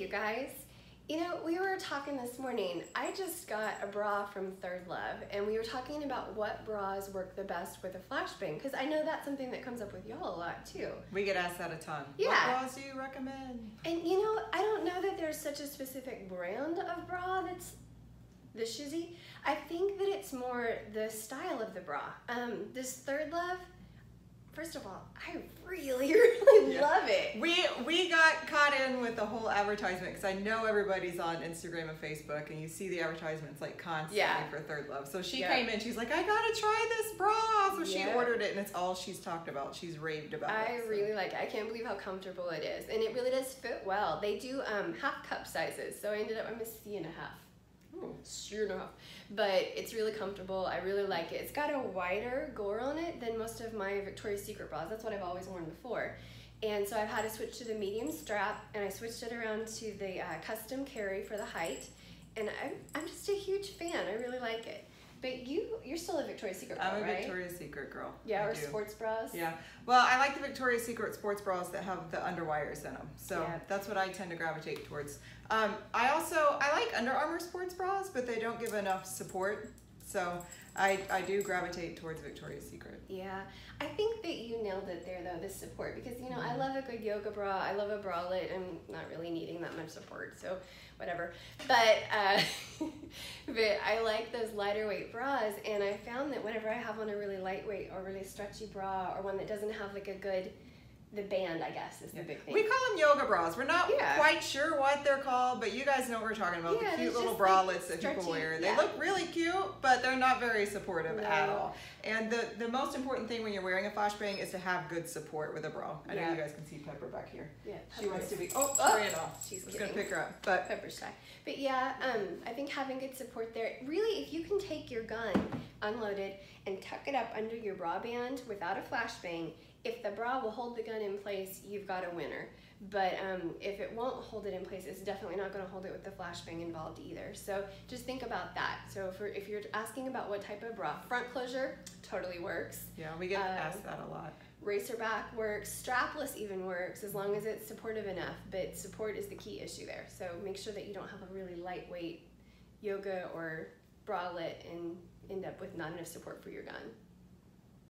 you guys. You know, we were talking this morning. I just got a bra from Third Love, and we were talking about what bras work the best with a flashbang, because I know that's something that comes up with y'all a lot too. We get asked that a ton. Yeah. What bras do you recommend? And you know, I don't know that there's such a specific brand of bra that's the shizzy. I think that it's more the style of the bra. Um, this Third Love, first of all, I really. love it. We we got caught in with the whole advertisement because I know everybody's on Instagram and Facebook, and you see the advertisements like constantly Yeah. for Third Love. So she Yeah. came in, she's like, I gotta try this bra. So she Yeah. ordered it, and it's all she's talked about. She's raved about I it. so. really like it. I can't believe how comfortable it is. And it really does fit well. They do um, half cup sizes. So I ended up, I'm a C and a half. Ooh. Sure enough. But it's really comfortable. I really like it. It's got a wider gore on it than most of my Victoria's Secret bras. That's what I've always worn before. And so I've had to switch to the medium strap and I switched it around to the uh, custom carry for the height. And I'm, I'm just a huge fan. I really like it. But you, you're still a Victoria's Secret girl, I'm a right? Victoria's Secret girl. yeah, I or do. sports bras. Yeah. Well, I like the Victoria's Secret sports bras that have the underwires in them. So Yeah. that's what I tend to gravitate towards. Um, I also I like Under Armour sports bras, but they don't give enough support. So I, I do gravitate towards Victoria's Secret. Yeah, I think that you nailed it there though, the support, because you know, I love a good yoga bra, I love a bralette, I'm not really needing that much support, so whatever. But, uh, but I like those lighter weight bras, and I found that whenever I have on a really lightweight or really stretchy bra, or one that doesn't have like a good, the band, I guess, is the big thing. We call them yoga bras. We're not Yeah. quite sure what they're called, but you guys know what we're talking about. Yeah, the cute little just, like, bralettes that people stretchy, wear. They yeah. look really cute, but they're not very supportive at all. And the, the most important thing when you're wearing a flashbang is to have good support with a bra. I know you guys can see Pepper back here. yeah, She wants to be. Oh, Oh, ran off. she's I gonna pick her up, but Pepper's shy. But yeah, um, I think having good support there, really, if you can take your gun unloaded and tuck it up under your bra band without a flashbang, if the bra will hold the gun in place, you've got a winner. But um, if it won't hold it in place, it's definitely not going to hold it with the flashbang involved either. So just think about that. So if, if you're asking about what type of bra, front closure totally works. yeah, we get Uh, asked that a lot. Racer back works, strapless even works as long as it's supportive enough, but support is the key issue there. So make sure that you don't have a really lightweight yoga or bralette and end up with not enough support for your gun.